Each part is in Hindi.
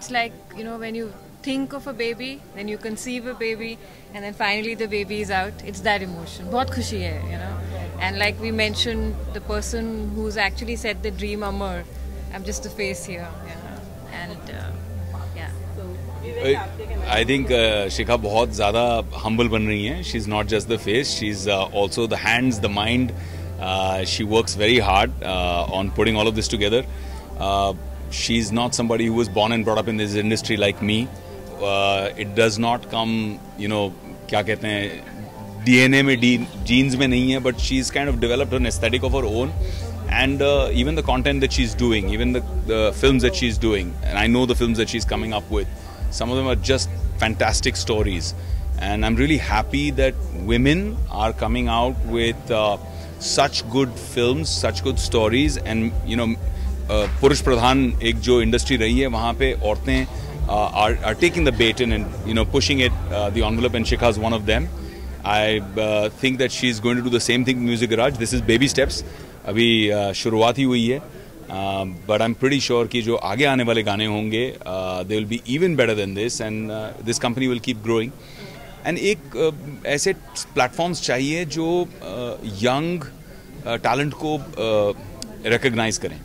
it's like you know when you think of a baby then you conceive a baby and then finally the baby is out it's that emotion बहुत खुशी है you know and like we mentioned the person who's actually said the dream Amar I'm just a face here you know and uh, yeah I think Shikha बहुत ज़्यादा हम्बल बन रही हैं she is not just the face she is also the hands the mind she works very hard on putting all of this together She is not somebody who is born and brought up in this industry like me it does not come you know क्या कहते हैं डीएनए में डी जीन्स में नहीं है but she is kind of developed an aesthetic of her own and uh, even the content that she's doing, even the, the films that she's doing, and I know the films that she's coming up with. Some of them are just fantastic stories, and I'm really happy that women are coming out with uh, such good films, such good stories, and you know, uh, पुरुष प्रधान एक जो इंडस्ट्री रही है, वहाँ पे औरतें are are taking the bet in and you know pushing it the envelope and Shikha is one of them I think that she is going to do the same thing music Raj this is baby steps अभी शुरुआत ही हुई है। But I am pretty sure कि जो आगे आने वाले गाने होंगे they will be even better than this and this company will keep growing and एक ऐसे प्लेटफॉर्म्स चाहिए जो यंग टैलेंट को रिकग्नाइज करें।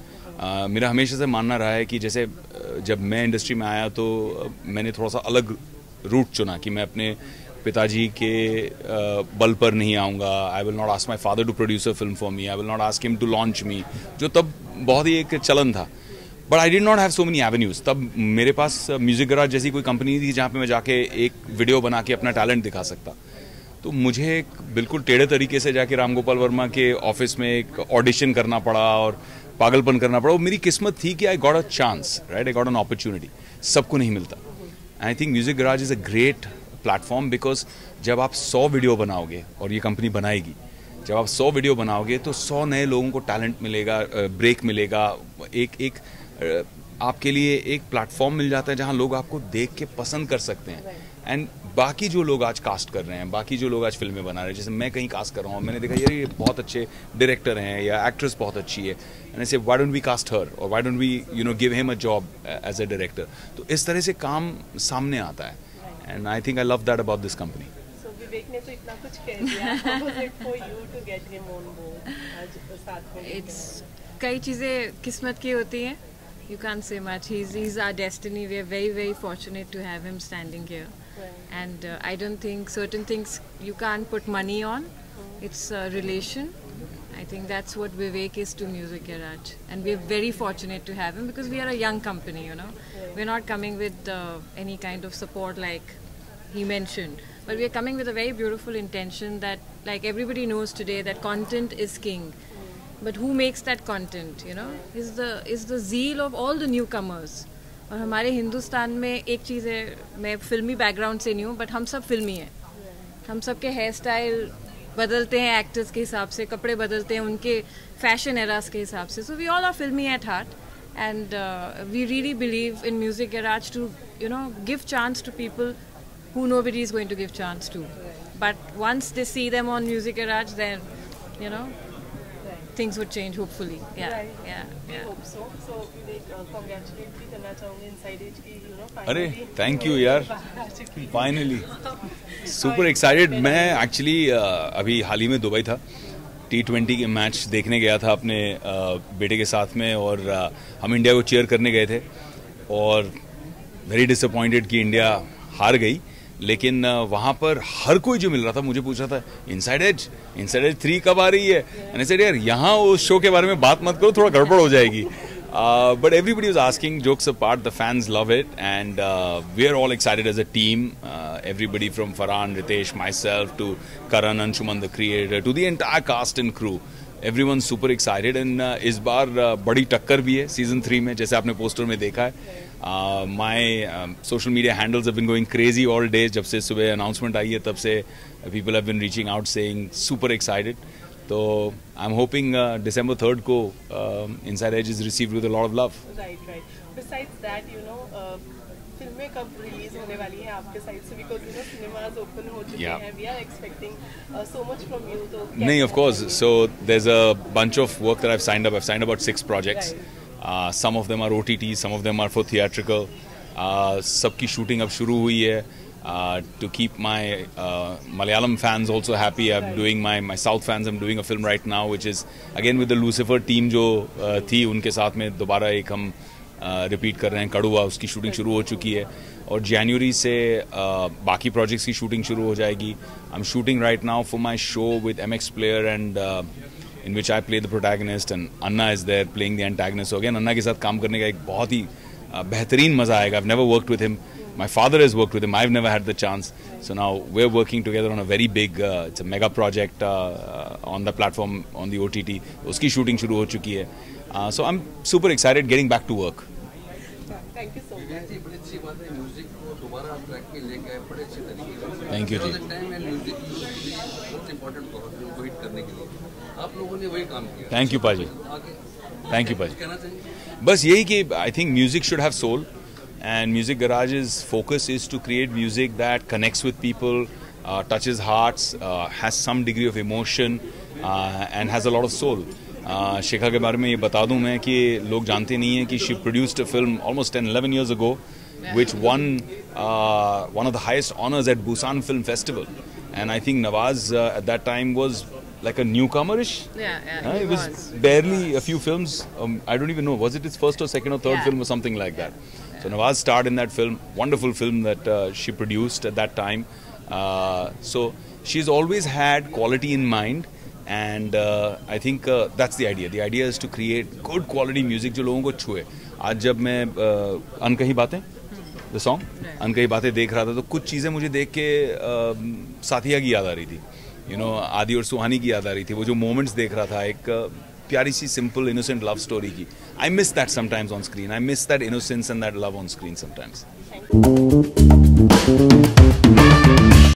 मेरा हमेशा से मानना रहा है कि जैसे जब मैं इंडस्ट्री में आया तो मैंने थोड़ा सा अलग रूट चुना कि मैं अपने पिताजी के बल पर नहीं आऊँगा। I will not ask my father to produce a film for me I will not ask him to launch me जो तब बहुत ही एक चलन था। But I did not have so many avenues तब मेरे पास म्यूज़िक गराज जैसी कोई कंपनी थी जहाँ पे मैं जाके एक वीडियो बना के अपना टैलेंट दिखा सकता। तो मुझे एक बिल्कुल टेढ़े तरीके से जाके राम गोपाल वर्मा के ऑफ़िस में एक ऑडिशन करना पड़ा और पागलपन करना पड़ा। वो मेरी किस्मत थी कि I got a chance right I got an opportunity सबको नहीं मिलता। I think Music Garage is a great platform because जब आप सौ वीडियो बनाओगे और ये कंपनी बनाएगी, जब आप सौ वीडियो बनाओगे तो सौ नए लोगों को टैलेंट मिलेगा ब्रेक मिलेगा। एक एक आपके लिए एक प्लेटफॉर्म मिल जाता है जहाँ लोग आपको देख के पसंद कर सकते हैं। एंड बाकी जो लोग आज कास्ट कर रहे हैं बाकी जो लोग आज फ़िल्में बना रहे हैं जैसे मैं कहीं कास्ट कर रहा हूँ मैंने देखा यार ये बहुत अच्छे डायरेक्टर हैं या एक्ट्रेस बहुत अच्छी है एंड ऐसे why don't we cast her और why don't we you know give him a job as a director तो इस तरह से काम सामने आता है and I think I love that about this company. So ने तो इतना कुछ कह दिया. How was it for you to get him on board? आज साथ में It's कई चीज़ें किस्मत की होती हैं. You can't say much. He's he's our destiny. We are very very fortunate to have him standing here. Right. And uh, I don't think certain things you can't put money on. It's a relation. I think that's what Vivek is to Music Garage. And we're very fortunate to have him because we are a young company, you know. We're not coming with uh, any kind of support like he mentioned. But we're coming with a very beautiful intention that, like everybody knows today, that content is king. But who makes that content, you know, is the, is the zeal of all the newcomers. और हमारे हिंदुस्तान में एक चीज़ है मैं फिल्मी बैकग्राउंड से नहीं हूँ बट हम सब फिल्मी हैं हम सब के हेयर स्टाइल बदलते हैं एक्टर्स के हिसाब से कपड़े बदलते हैं उनके फ़ैशन एराज के हिसाब से so we all are filmy at heart and we really believe in Music Garage to you know give chance to people who nobody is going to give chance to. But once they see them on Music Garage, then you know things would change. Hopefully, yeah, Right. yeah, We yeah. hope so. So Vivek, uh, congratulate भी करना चाहूँगी Inside Edge की, you know, अरे, finally thank you यार. है. फाइनली सुपर एक्साइटेड मैं एक्चुअली अभी हाल ही में दुबई था टी ट्वेंटी के मैच देखने गया था अपने uh, बेटे के साथ में और uh, हम इंडिया को चेयर करने गए थे और वेरी डिसअपॉइंटेड कि इंडिया हार गई लेकिन वहाँ पर हर कोई जो मिल रहा था मुझे पूछ रहा था इन side Edge inside as three कब आ रही है? Yeah. said, यार यहाँ उस शो के बारे में बात मत करो थोड़ा गड़बड़ हो जाएगी. But everybody is asking jokes apart the fans love it and we are all excited as a team everybody from Farhan Ritesh myself to Karan Anshuman the creator to the entire crew everyone super excited and इस बार uh, बड़ी टक्कर भी है सीज़न थ्री में जैसे आपने पोस्टर में देखा है। My social media handles been going crazy all day जब से सुबह अनाउंसमेंट आई है तब से people have been reaching out so super excited तो I am hoping December third को Inside Edge is received with lot of love right right besides that you नहीं of course so there a bunch of work I have signed up about 6 projects some of them are OTT some of them are for theatrical सबकी शूटिंग अब शुरू हुई है. To keep my Malayalam fans also happy I am doing my my south fans am doing a film right now which is again with the Lucifer team जो थी उनके साथ में दोबारा एक हम रिपीट कर रहे हैं कड़ुआ उसकी शूटिंग शुरू हो चुकी है और जनवरी से बाकी प्रोजेक्ट्स की शूटिंग शुरू हो जाएगी I am shooting right now for my show with M X player and in which I play the protagonist and Anna is there playing the antagonist हो अगेन अन्ना के साथ काम करने का एक बहुत ही बेहतरीन मज़ा आएगा I never worked with him My father has worked with him. I've never had the chance. So now we're working together on a very big, uh, it's a mega project uh, uh, on the platform, on. उसकी shooting शुरू हो चुकी है. Uh, so I'm super excited getting back to work. Thank you so much जी बड़ी अच्छी बात है म्यूजिक को दोबारा आप ट्रैक पे लेके आए बड़े अच्छे तरीके से Thank you, जी. टाइम है म्यूजिक बहुत इंपॉर्टेंट होगा फिल्म को हिट करने के लिए आप लोगों ने वही काम किया Thank you, पाजी. आगे Thank you, पाजी. कहना चाहिए बस यही कि I think music should have soul and music garages focus is to create music that connects with people touches hearts has some degree of emotion and has a lot of Shikha के बारे में ये बता दूँ मैं कि लोग जानते नहीं हैं कि she produced a film almost ten eleven years ago uh, one of the highest honors at Busan Film Festival. And I think Nawaz uh, at that time was like a newcomerish. Yeah, yeah, Uh, it was, was. barely a few films. Um, I don't even know. Was it his first or second or third Yeah. film or something like that? Yeah. So Nawaz starred in that film. Wonderful film that uh, she produced at that time. Uh, so she's always had quality in mind. And I think that's the idea the idea. The idea is to create good quality music जो लोगों को छुए. आज जब मैं uh, अनकही बातें द सॉन्ग अनकही बातें देख रहा था तो कुछ चीज़ें मुझे देख के uh, साथिया की याद आ रही थी। यू नो आदि और सुहानी की याद आ रही थी। वो जो मोमेंट्स देख रहा था एक uh, प्यारी सी सिंपल इनोसेंट लव स्टोरी की। I miss that sometimes on screen I miss that innocence and that love on screen sometimes